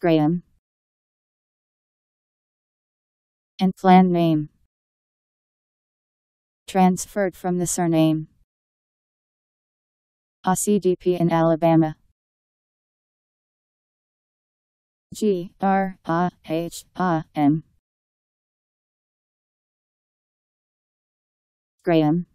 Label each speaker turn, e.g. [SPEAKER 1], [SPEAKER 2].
[SPEAKER 1] Graham. And plan name. Transferred from the surname. ACDP in Alabama. G R A H A M. Graham.